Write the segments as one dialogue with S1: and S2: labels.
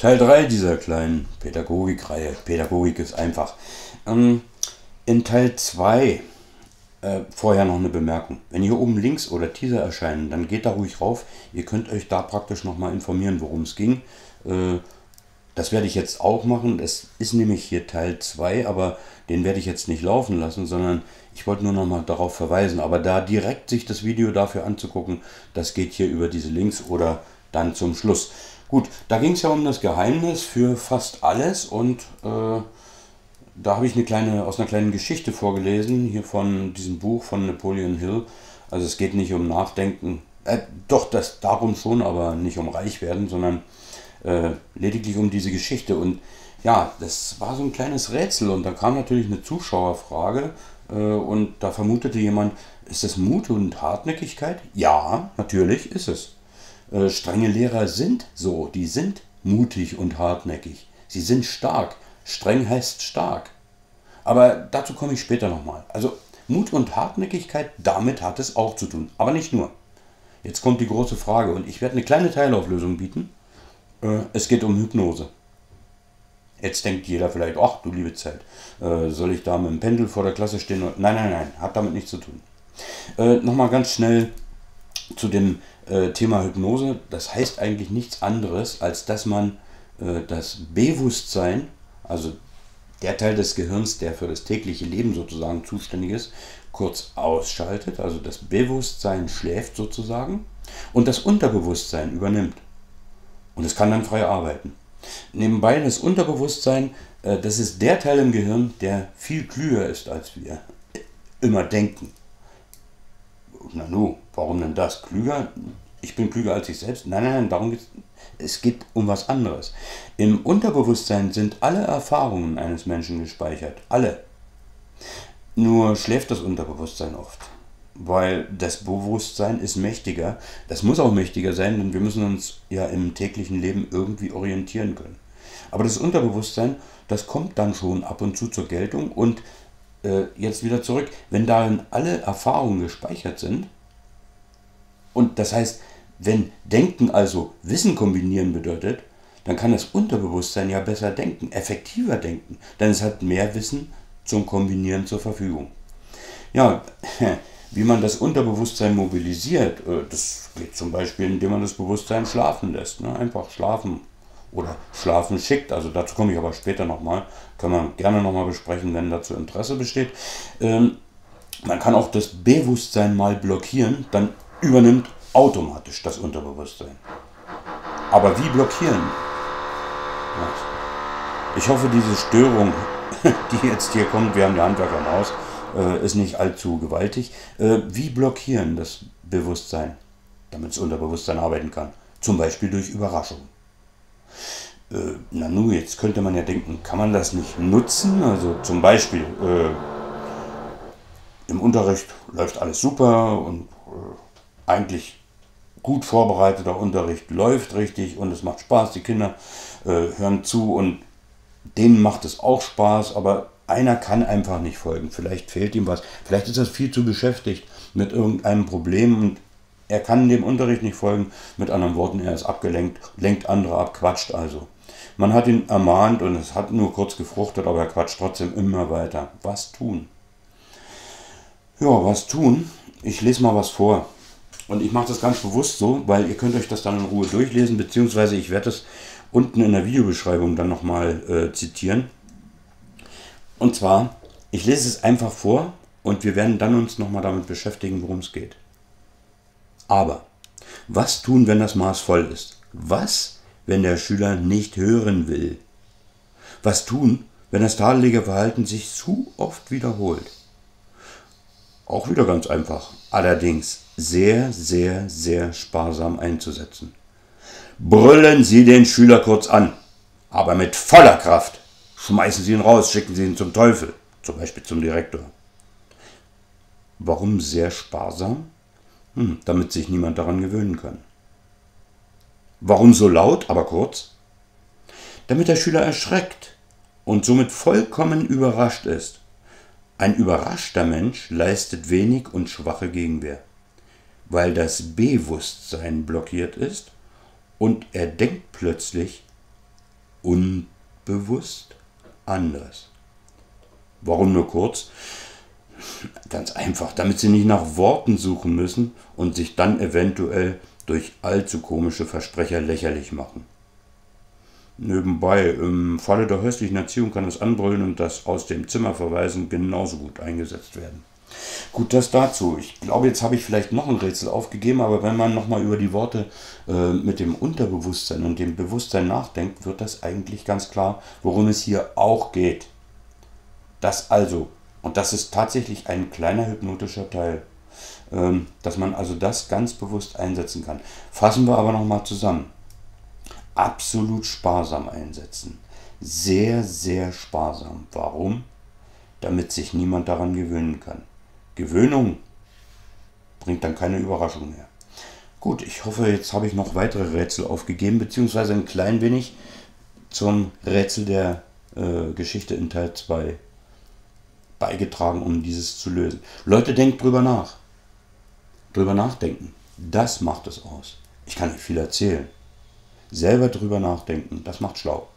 S1: Teil 3 dieser kleinen Pädagogikreihe. Pädagogik ist einfach. Ähm, in Teil 2 äh, vorher noch eine Bemerkung. Wenn hier oben links oder Teaser erscheinen, dann geht da ruhig rauf. Ihr könnt euch da praktisch nochmal informieren, worum es ging. Äh, das werde ich jetzt auch machen. Es ist nämlich hier Teil 2, aber den werde ich jetzt nicht laufen lassen, sondern ich wollte nur nochmal darauf verweisen. Aber da direkt sich das Video dafür anzugucken, das geht hier über diese Links oder dann zum Schluss. Gut, da ging es ja um das Geheimnis für fast alles und äh, da habe ich eine kleine, aus einer kleinen Geschichte vorgelesen, hier von diesem Buch von Napoleon Hill. Also es geht nicht um Nachdenken, äh, doch das darum schon, aber nicht um Reichwerden, sondern äh, lediglich um diese Geschichte. Und ja, das war so ein kleines Rätsel und da kam natürlich eine Zuschauerfrage äh, und da vermutete jemand, ist das Mut und Hartnäckigkeit? Ja, natürlich ist es. Äh, strenge Lehrer sind so, die sind mutig und hartnäckig. Sie sind stark. Streng heißt stark. Aber dazu komme ich später nochmal. Also Mut und Hartnäckigkeit, damit hat es auch zu tun. Aber nicht nur. Jetzt kommt die große Frage und ich werde eine kleine Teilauflösung bieten. Äh, es geht um Hypnose. Jetzt denkt jeder vielleicht, ach du liebe Zeit, äh, soll ich da mit dem Pendel vor der Klasse stehen? Nein, nein, nein, hat damit nichts zu tun. Nochmal ganz schnell zu dem Thema Hypnose. Das heißt eigentlich nichts anderes, als dass man das Bewusstsein also der Teil des Gehirns, der für das tägliche Leben sozusagen zuständig ist, kurz ausschaltet, also das Bewusstsein schläft sozusagen und das Unterbewusstsein übernimmt. Und es kann dann frei arbeiten. Nebenbei das Unterbewusstsein, äh, das ist der Teil im Gehirn, der viel klüger ist, als wir immer denken. Na nu, warum denn das? Klüger? Ich bin klüger als ich selbst? Nein, nein, nein, darum geht es es geht um was anderes. Im Unterbewusstsein sind alle Erfahrungen eines Menschen gespeichert. Alle. Nur schläft das Unterbewusstsein oft. Weil das Bewusstsein ist mächtiger. Das muss auch mächtiger sein, denn wir müssen uns ja im täglichen Leben irgendwie orientieren können. Aber das Unterbewusstsein, das kommt dann schon ab und zu zur Geltung. Und äh, jetzt wieder zurück, wenn darin alle Erfahrungen gespeichert sind, und das heißt, wenn Denken also Wissen kombinieren bedeutet, dann kann das Unterbewusstsein ja besser denken, effektiver denken, denn es hat mehr Wissen zum Kombinieren zur Verfügung. Ja, wie man das Unterbewusstsein mobilisiert, äh, das geht zum Beispiel, indem man das Bewusstsein schlafen lässt. Ne? Einfach schlafen oder schlafen schickt. Also dazu komme ich aber später nochmal. Kann man gerne nochmal besprechen, wenn dazu Interesse besteht. Ähm, man kann auch das Bewusstsein mal blockieren, dann übernimmt automatisch das Unterbewusstsein. Aber wie blockieren? Ich hoffe, diese Störung, die jetzt hier kommt, wir haben die Handwerker im Haus, äh, ist nicht allzu gewaltig. Äh, wie blockieren das Bewusstsein, damit das Unterbewusstsein arbeiten kann? Zum Beispiel durch Überraschung. Äh, na nun, jetzt könnte man ja denken, kann man das nicht nutzen? Also zum Beispiel im Unterricht läuft alles super und eigentlich gut vorbereiteter Unterricht läuft richtig und es macht Spaß. Die Kinder äh, hören zu und denen macht es auch Spaß, aber einer kann einfach nicht folgen. Vielleicht fehlt ihm was. Vielleicht ist er viel zu beschäftigt mit irgendeinem Problem und er kann dem Unterricht nicht folgen. Mit anderen Worten, er ist abgelenkt, lenkt andere ab, quatscht also. Man hat ihn ermahnt und es hat nur kurz gefruchtet, aber er quatscht trotzdem immer weiter. Was tun? Ja, was tun? Ich lese mal was vor. Und ich mache das ganz bewusst so, weil ihr könnt euch das dann in Ruhe durchlesen, beziehungsweise ich werde es unten in der Videobeschreibung dann nochmal äh, zitieren. Und zwar, ich lese es einfach vor und wir werden dann uns nochmal damit beschäftigen, worum es geht. Aber, was tun, wenn das Maß voll ist? Was, wenn der Schüler nicht hören will? Was tun, wenn das tadelige Verhalten sich zu oft wiederholt? Auch wieder ganz einfach. Allerdings sehr, sehr, sehr sparsam einzusetzen. Brüllen Sie den Schüler kurz an, aber mit voller Kraft. Schmeißen Sie ihn raus, schicken Sie ihn zum Teufel, zum Beispiel zum Direktor. Warum sehr sparsam? Hm, damit sich niemand daran gewöhnen kann. Warum so laut, aber kurz? Damit der Schüler erschreckt und somit vollkommen überrascht ist. Ein überraschter Mensch leistet wenig und schwache Gegenwehr weil das Bewusstsein blockiert ist und er denkt plötzlich, unbewusst anders. Warum nur kurz? Ganz einfach, damit Sie nicht nach Worten suchen müssen und sich dann eventuell durch allzu komische Versprecher lächerlich machen. Nebenbei, im Falle der häuslichen Erziehung kann das Anbrüllen und das aus dem Zimmer verweisen genauso gut eingesetzt werden. Gut, das dazu. Ich glaube, jetzt habe ich vielleicht noch ein Rätsel aufgegeben, aber wenn man nochmal über die Worte äh, mit dem Unterbewusstsein und dem Bewusstsein nachdenkt, wird das eigentlich ganz klar, worum es hier auch geht. Das also, und das ist tatsächlich ein kleiner hypnotischer Teil, ähm, dass man also das ganz bewusst einsetzen kann. Fassen wir aber nochmal zusammen. Absolut sparsam einsetzen. Sehr, sehr sparsam. Warum? Damit sich niemand daran gewöhnen kann. Gewöhnung bringt dann keine Überraschung mehr. Gut, ich hoffe, jetzt habe ich noch weitere Rätsel aufgegeben, beziehungsweise ein klein wenig zum Rätsel der äh, Geschichte in Teil 2 beigetragen, um dieses zu lösen. Leute, denkt drüber nach. Drüber nachdenken. Das macht es aus. Ich kann nicht viel erzählen. Selber drüber nachdenken, das macht schlau.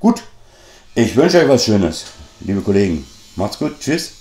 S1: Gut, ich wünsche euch was Schönes, liebe Kollegen. Macht's gut, tschüss.